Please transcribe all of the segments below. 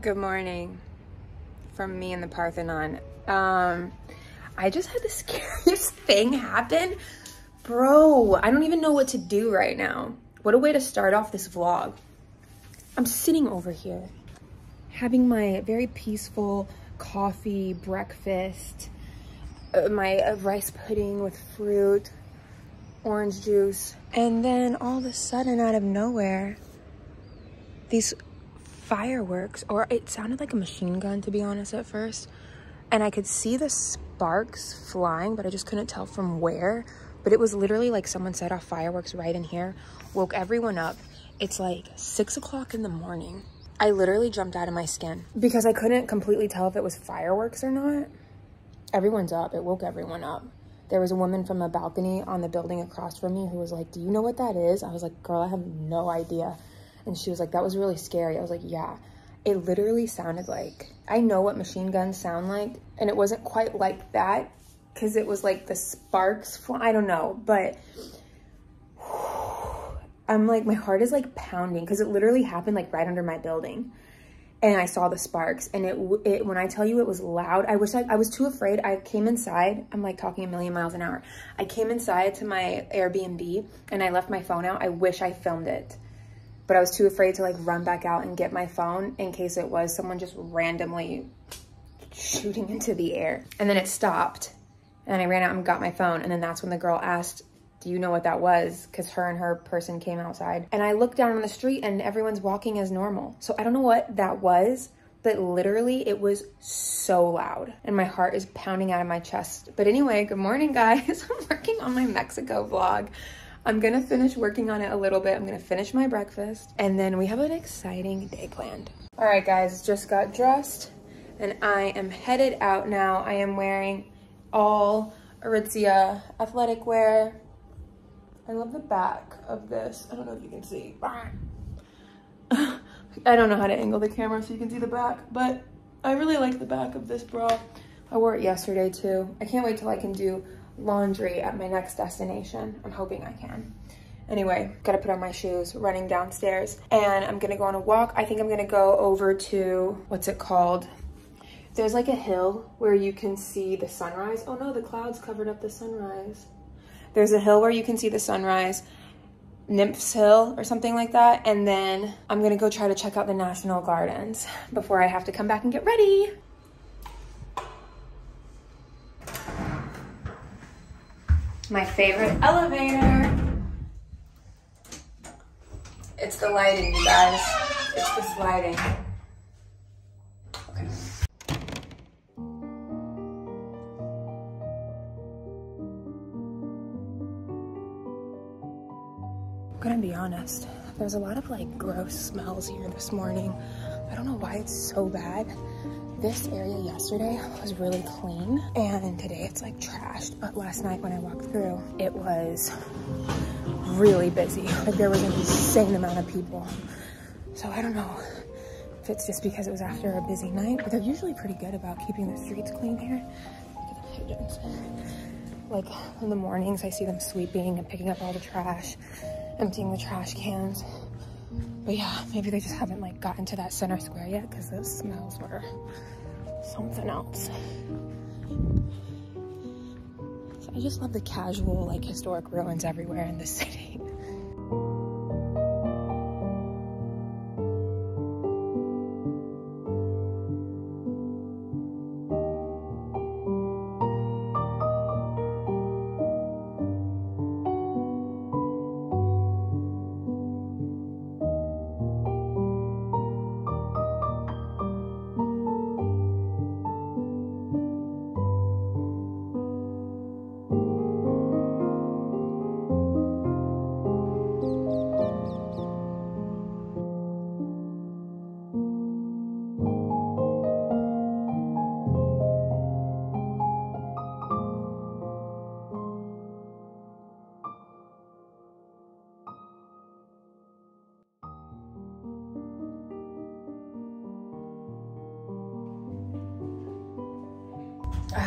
Good morning from me and the Parthenon. Um, I just had the scariest thing happen. Bro, I don't even know what to do right now. What a way to start off this vlog. I'm sitting over here having my very peaceful coffee breakfast, uh, my uh, rice pudding with fruit, orange juice. And then all of a sudden out of nowhere, these fireworks, or it sounded like a machine gun to be honest at first. And I could see the sparks flying, but I just couldn't tell from where. But it was literally like someone set off fireworks right in here, woke everyone up. It's like six o'clock in the morning. I literally jumped out of my skin because I couldn't completely tell if it was fireworks or not. Everyone's up. It woke everyone up. There was a woman from a balcony on the building across from me who was like, do you know what that is? I was like, girl, I have no idea. And she was like, that was really scary. I was like, yeah. It literally sounded like, I know what machine guns sound like. And it wasn't quite like that because it was like the sparks. I don't know, but I'm like, my heart is like pounding because it literally happened like right under my building. And I saw the sparks and it, it when I tell you it was loud, I wish I, I was too afraid. I came inside, I'm like talking a million miles an hour. I came inside to my Airbnb and I left my phone out. I wish I filmed it but I was too afraid to like run back out and get my phone in case it was someone just randomly shooting into the air. And then it stopped and I ran out and got my phone. And then that's when the girl asked, do you know what that was? Because her and her person came outside. And I looked down on the street and everyone's walking as normal. So I don't know what that was, but literally it was so loud and my heart is pounding out of my chest. But anyway, good morning guys. I'm working on my Mexico vlog. I'm gonna finish working on it a little bit. I'm gonna finish my breakfast and then we have an exciting day planned. All right guys, just got dressed and I am headed out now. I am wearing all Aritzia athletic wear. I love the back of this. I don't know if you can see. I don't know how to angle the camera so you can see the back, but I really like the back of this bra. I wore it yesterday too. I can't wait till I can do laundry at my next destination. I'm hoping I can. Anyway, gotta put on my shoes, running downstairs, and I'm gonna go on a walk. I think I'm gonna go over to, what's it called? There's like a hill where you can see the sunrise. Oh no, the clouds covered up the sunrise. There's a hill where you can see the sunrise, Nymphs Hill or something like that. And then I'm gonna go try to check out the National Gardens before I have to come back and get ready. My favorite elevator. It's the lighting, you guys. It's this lighting. I'm gonna be honest. There's a lot of like gross smells here this morning. I don't know why it's so bad. This area yesterday was really clean and today it's like trashed. But last night when I walked through, it was really busy. Like there was an insane amount of people. So I don't know if it's just because it was after a busy night, but they're usually pretty good about keeping the streets clean here. Like in the mornings, I see them sweeping and picking up all the trash, emptying the trash cans. But yeah, maybe they just haven't like gotten to that center square yet because those smells were something else. So I just love the casual, like historic ruins everywhere in the city.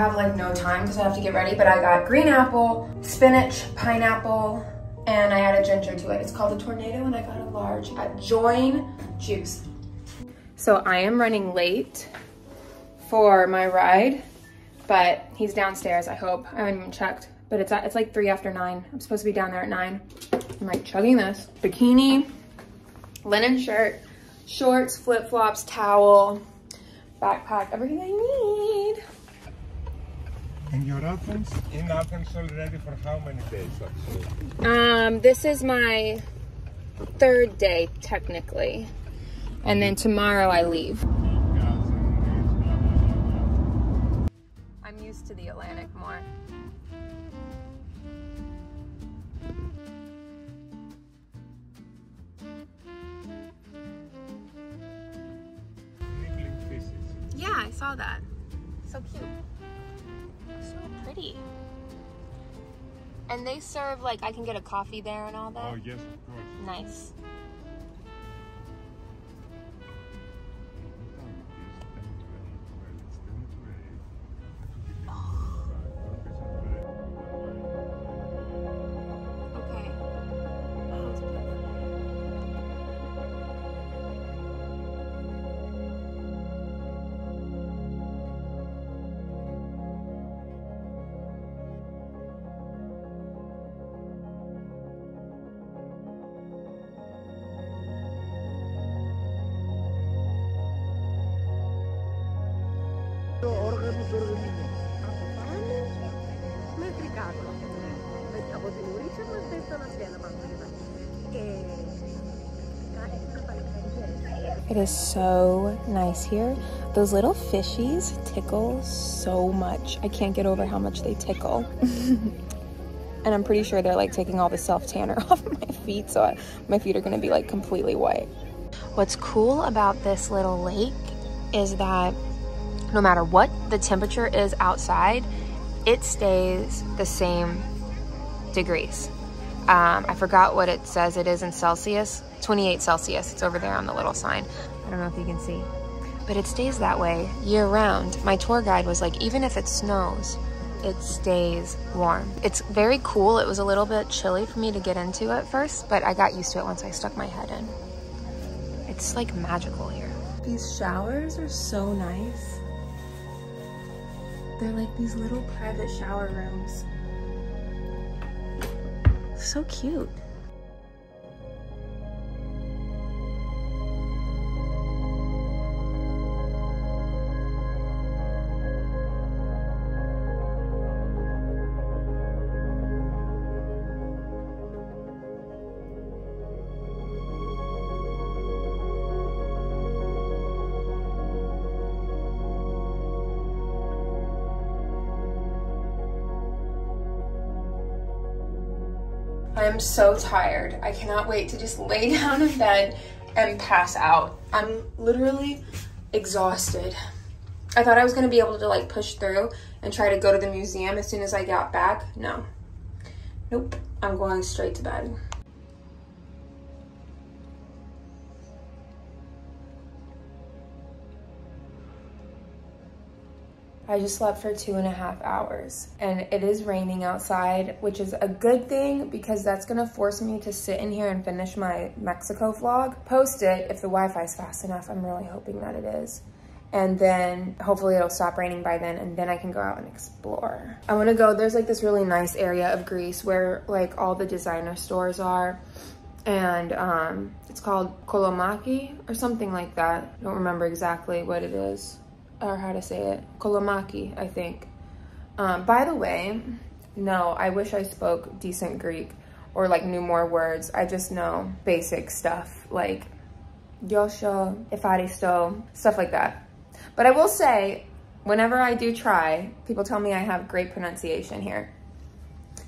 Have like no time because I have to get ready, but I got green apple, spinach, pineapple, and I added ginger to it. It's called a tornado and I got a large at Join Juice. So I am running late for my ride, but he's downstairs, I hope. I haven't even checked, but it's, it's like three after nine. I'm supposed to be down there at nine. I'm like chugging this. Bikini, linen shirt, shorts, flip-flops, towel, backpack, everything I need. And your Athens? In Athens already for how many days actually? Um, this is my third day technically. And then tomorrow I leave. I'm used to the Atlantic more. Yeah, I saw that. So cute. Pretty. And they serve like I can get a coffee there and all that. Oh yes, of course. Nice. It is so nice here. Those little fishies tickle so much. I can't get over how much they tickle. and I'm pretty sure they're like taking all the self tanner off my feet, so I, my feet are gonna be like completely white. What's cool about this little lake is that no matter what the temperature is outside, it stays the same degrees. Um, I forgot what it says it is in Celsius. 28 Celsius. It's over there on the little sign. I don't know if you can see. But it stays that way year round. My tour guide was like, even if it snows, it stays warm. It's very cool. It was a little bit chilly for me to get into at first, but I got used to it once I stuck my head in. It's like magical here. These showers are so nice. They're like these little private shower rooms. So cute. I am so tired. I cannot wait to just lay down in bed and pass out. I'm literally exhausted. I thought I was gonna be able to like push through and try to go to the museum as soon as I got back. No. Nope. I'm going straight to bed. I just slept for two and a half hours and it is raining outside, which is a good thing because that's gonna force me to sit in here and finish my Mexico vlog. Post it if the Wi-Fi is fast enough. I'm really hoping that it is. And then hopefully it'll stop raining by then and then I can go out and explore. I wanna go, there's like this really nice area of Greece where like all the designer stores are and um, it's called Kolomaki or something like that. I don't remember exactly what it is or how to say it. Kolomaki, I think. Um, by the way, no, I wish I spoke decent Greek or like knew more words. I just know basic stuff like Yosho, Ifaristo, stuff like that. But I will say, whenever I do try, people tell me I have great pronunciation here.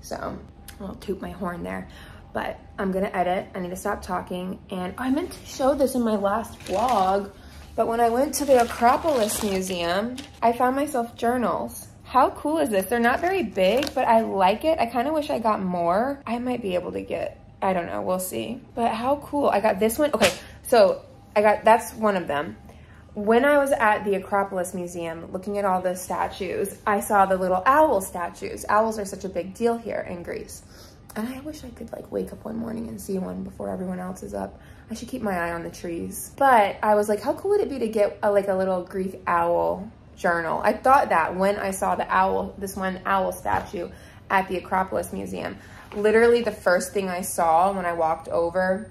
So I'll toot my horn there. But I'm gonna edit, I need to stop talking. And I meant to show this in my last vlog, but when I went to the Acropolis Museum, I found myself journals. How cool is this? They're not very big, but I like it. I kind of wish I got more. I might be able to get, I don't know, we'll see. But how cool. I got this one. Okay, so I got, that's one of them. When I was at the Acropolis Museum looking at all the statues, I saw the little owl statues. Owls are such a big deal here in Greece. And I wish I could like wake up one morning and see one before everyone else is up. I should keep my eye on the trees. But I was like, how cool would it be to get a, like a little Greek owl journal? I thought that when I saw the owl, this one owl statue at the Acropolis Museum. Literally the first thing I saw when I walked over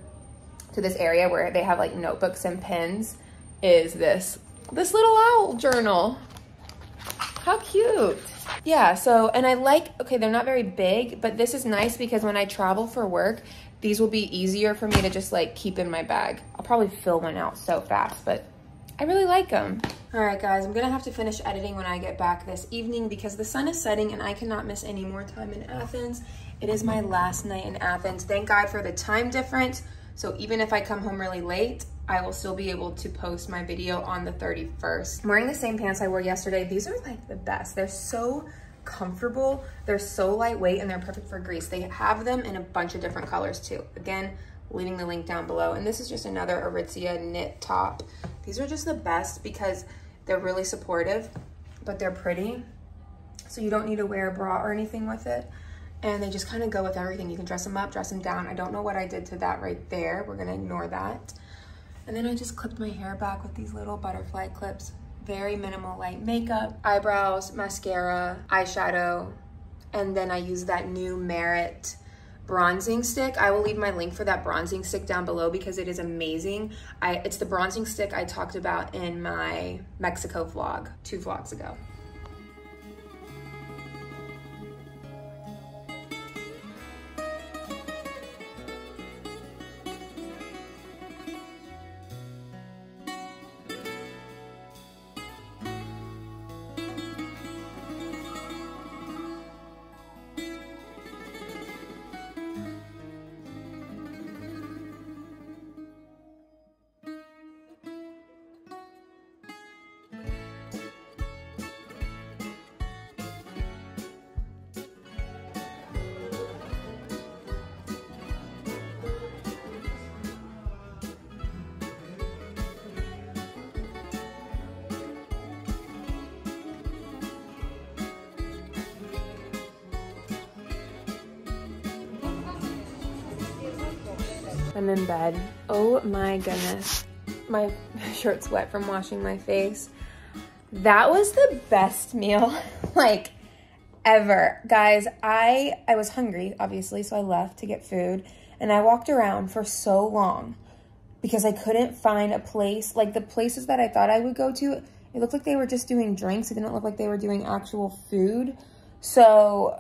to this area where they have like notebooks and pens is this, this little owl journal. How cute. Yeah, so, and I like, okay, they're not very big, but this is nice because when I travel for work, these will be easier for me to just like keep in my bag. I'll probably fill one out so fast, but I really like them. All right, guys, I'm gonna have to finish editing when I get back this evening because the sun is setting and I cannot miss any more time in Athens. It is my last night in Athens. Thank God for the time difference. So even if I come home really late, I will still be able to post my video on the 31st. I'm wearing the same pants I wore yesterday. These are like the best. They're so comfortable. They're so lightweight and they're perfect for Greece. They have them in a bunch of different colors too. Again, leaving the link down below. And this is just another Aritzia knit top. These are just the best because they're really supportive, but they're pretty. So you don't need to wear a bra or anything with it and they just kind of go with everything. You can dress them up, dress them down. I don't know what I did to that right there. We're gonna ignore that. And then I just clipped my hair back with these little butterfly clips. Very minimal light makeup, eyebrows, mascara, eyeshadow, and then I use that new Merit bronzing stick. I will leave my link for that bronzing stick down below because it is amazing. I, it's the bronzing stick I talked about in my Mexico vlog, two vlogs ago. I'm in bed. Oh my goodness. My shirt's wet from washing my face. That was the best meal, like, ever. Guys, I, I was hungry, obviously, so I left to get food. And I walked around for so long because I couldn't find a place. Like, the places that I thought I would go to, it looked like they were just doing drinks. It didn't look like they were doing actual food. So,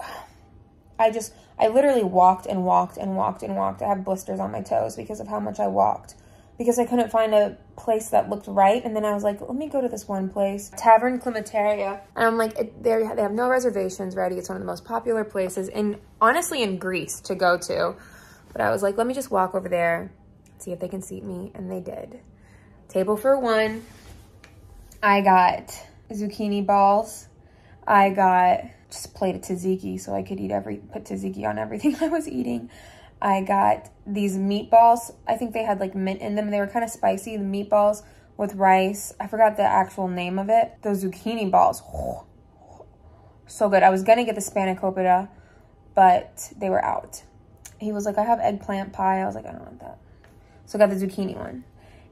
I just I literally walked and walked and walked and walked. I have blisters on my toes because of how much I walked. Because I couldn't find a place that looked right. And then I was like, let me go to this one place. Tavern Klimataria. And I'm like, there they have no reservations ready. It's one of the most popular places in, honestly, in Greece to go to. But I was like, let me just walk over there, see if they can seat me. And they did. Table for one. I got zucchini balls. I got just plate of tzatziki so I could eat every, put tzatziki on everything I was eating. I got these meatballs. I think they had like mint in them. They were kind of spicy, the meatballs with rice. I forgot the actual name of it. Those zucchini balls. So good. I was going to get the spanakopita, but they were out. He was like, I have eggplant pie. I was like, I don't want that. So I got the zucchini one.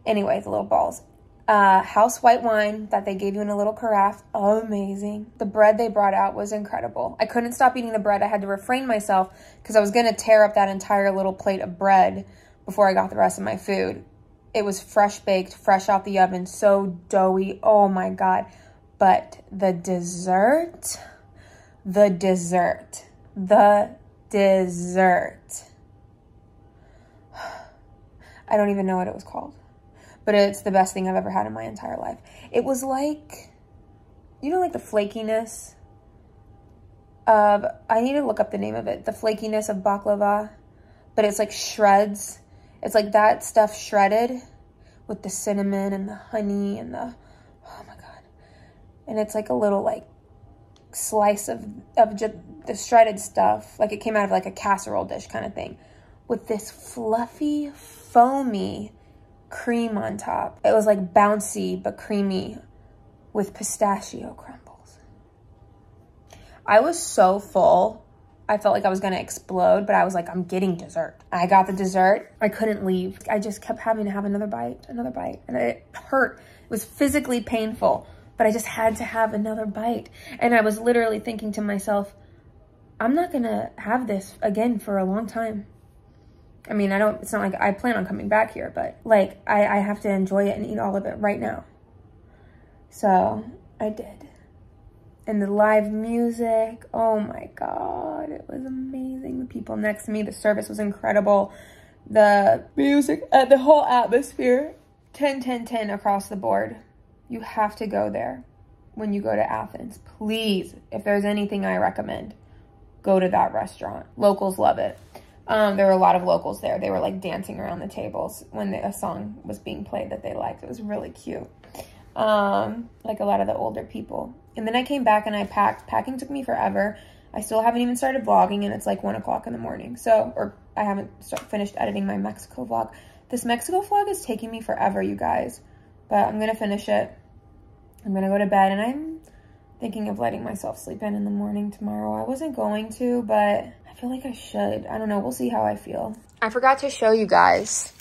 Anyway, the little balls uh, house white wine that they gave you in a little carafe. Amazing. The bread they brought out was incredible. I couldn't stop eating the bread. I had to refrain myself because I was going to tear up that entire little plate of bread before I got the rest of my food. It was fresh baked, fresh out the oven, so doughy. Oh my God. But the dessert, the dessert, the dessert. I don't even know what it was called but it's the best thing I've ever had in my entire life. It was like, you know, like the flakiness of, I need to look up the name of it, the flakiness of baklava, but it's like shreds. It's like that stuff shredded with the cinnamon and the honey and the, oh my God. And it's like a little like slice of, of just the shredded stuff. Like it came out of like a casserole dish kind of thing with this fluffy, foamy, cream on top. It was like bouncy but creamy with pistachio crumbles. I was so full. I felt like I was gonna explode, but I was like, I'm getting dessert. I got the dessert. I couldn't leave. I just kept having to have another bite, another bite. And it hurt. It was physically painful, but I just had to have another bite. And I was literally thinking to myself, I'm not gonna have this again for a long time. I mean, I don't, it's not like I plan on coming back here, but like I, I have to enjoy it and eat all of it right now. So I did. And the live music, oh my God, it was amazing. The people next to me, the service was incredible. The music, uh, the whole atmosphere, 10, 10, 10 across the board. You have to go there when you go to Athens. Please, if there's anything I recommend, go to that restaurant. Locals love it. Um, there were a lot of locals there. They were like dancing around the tables when the, a song was being played that they liked. It was really cute. Um, like a lot of the older people. And then I came back and I packed. Packing took me forever. I still haven't even started vlogging and it's like one o'clock in the morning. So, or I haven't start, finished editing my Mexico vlog. This Mexico vlog is taking me forever, you guys. But I'm going to finish it. I'm going to go to bed and I'm thinking of letting myself sleep in in the morning tomorrow. I wasn't going to, but I feel like I should. I don't know. We'll see how I feel. I forgot to show you guys.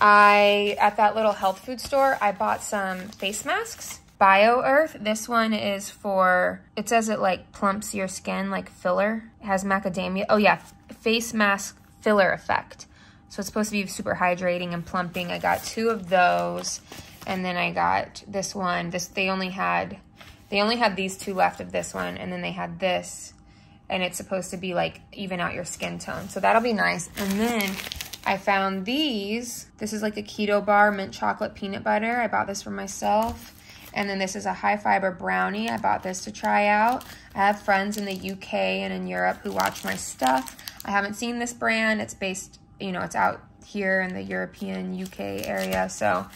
I, at that little health food store, I bought some face masks. Bio Earth. This one is for, it says it like plumps your skin like filler. It has macadamia. Oh yeah, face mask filler effect. So it's supposed to be super hydrating and plumping. I got two of those. And then I got this one. This They only had, they only had these two left of this one. And then they had this. And it's supposed to be like even out your skin tone. So that'll be nice. And then I found these. This is like a keto bar mint chocolate peanut butter. I bought this for myself. And then this is a high fiber brownie. I bought this to try out. I have friends in the UK and in Europe who watch my stuff. I haven't seen this brand. It's based, you know, it's out here in the European UK area. So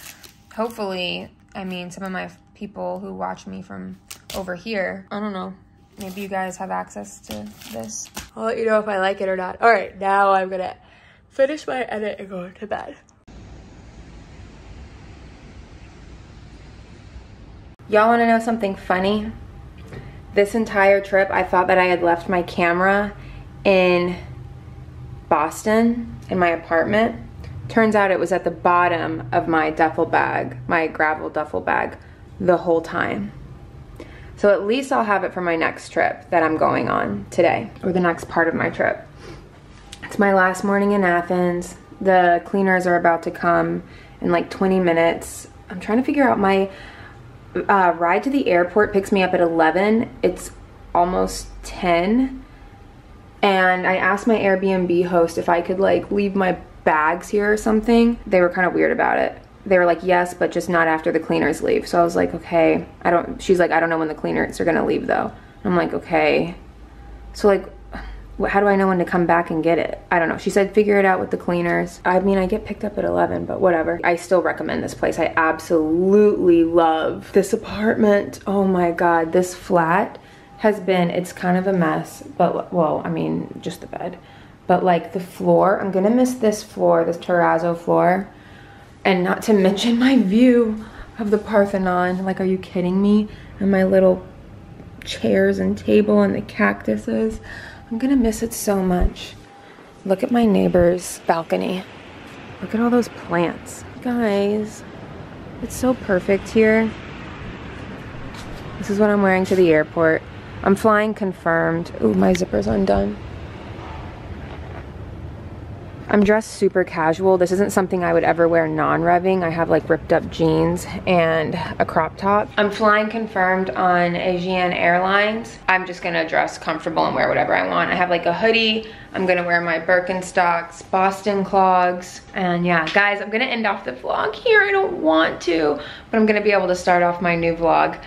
hopefully, I mean, some of my people who watch me from over here, I don't know, maybe you guys have access to this. I'll let you know if I like it or not. All right, now I'm gonna finish my edit and go to bed. Y'all wanna know something funny? This entire trip, I thought that I had left my camera in Boston in my apartment. Turns out it was at the bottom of my duffel bag, my gravel duffel bag, the whole time. So at least I'll have it for my next trip that I'm going on today, or the next part of my trip. It's my last morning in Athens. The cleaners are about to come in like 20 minutes. I'm trying to figure out my uh, ride to the airport picks me up at 11. It's almost 10. And I asked my Airbnb host if I could like leave my bags here or something. They were kind of weird about it. They were like, yes, but just not after the cleaners leave. So I was like, okay. I don't, she's like, I don't know when the cleaners are gonna leave though. I'm like, okay. So like, how do I know when to come back and get it? I don't know. She said figure it out with the cleaners. I mean, I get picked up at 11, but whatever. I still recommend this place. I absolutely love this apartment. Oh my God, this flat has been, it's kind of a mess, but well, I mean, just the bed. But like the floor, I'm gonna miss this floor, this terrazzo floor. And not to mention my view of the Parthenon. Like, are you kidding me? And my little chairs and table and the cactuses. I'm gonna miss it so much. Look at my neighbor's balcony. Look at all those plants. Guys, it's so perfect here. This is what I'm wearing to the airport. I'm flying confirmed. Ooh, my zipper's undone. I'm dressed super casual. This isn't something I would ever wear non-revving. I have like ripped up jeans and a crop top. I'm flying confirmed on Aegean Airlines. I'm just gonna dress comfortable and wear whatever I want. I have like a hoodie. I'm gonna wear my Birkenstocks, Boston clogs. And yeah, guys, I'm gonna end off the vlog here. I don't want to, but I'm gonna be able to start off my new vlog.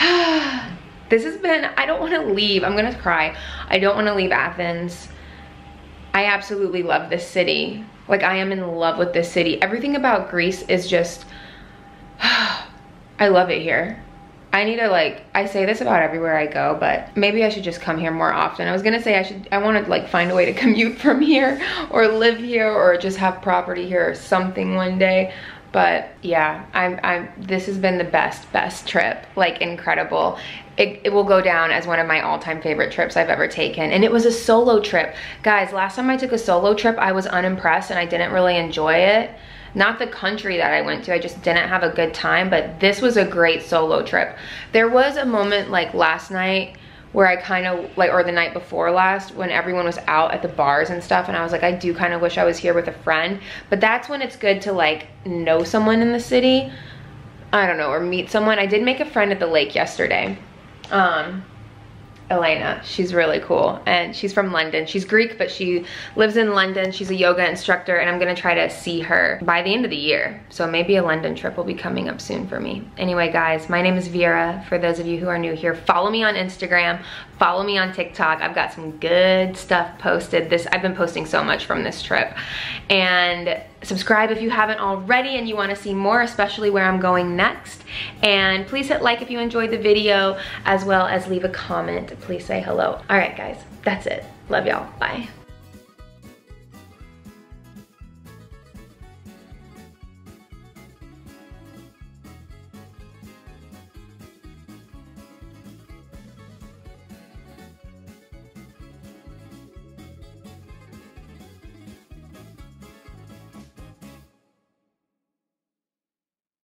this has been, I don't wanna leave. I'm gonna cry. I don't wanna leave Athens. I absolutely love this city. Like I am in love with this city. Everything about Greece is just, I love it here. I need to like, I say this about everywhere I go, but maybe I should just come here more often. I was gonna say I should, I wanna like find a way to commute from here or live here or just have property here or something one day. But yeah, I'm, I'm, this has been the best, best trip. Like incredible. It, it will go down as one of my all-time favorite trips I've ever taken. And it was a solo trip. Guys, last time I took a solo trip, I was unimpressed and I didn't really enjoy it. Not the country that I went to, I just didn't have a good time, but this was a great solo trip. There was a moment like last night where I kind of like, or the night before last when everyone was out at the bars and stuff and I was like, I do kind of wish I was here with a friend. But that's when it's good to like know someone in the city. I don't know, or meet someone. I did make a friend at the lake yesterday. Um, Elena. She's really cool. And she's from London. She's Greek, but she lives in London. She's a yoga instructor and I'm gonna try to see her by the end of the year. So maybe a London trip will be coming up soon for me. Anyway, guys, my name is Vera. For those of you who are new here, follow me on Instagram, follow me on TikTok. I've got some good stuff posted. This I've been posting so much from this trip. And subscribe if you haven't already and you wanna see more, especially where I'm going next. And please hit like if you enjoyed the video, as well as leave a comment. Please say hello. All right, guys, that's it. Love y'all, bye.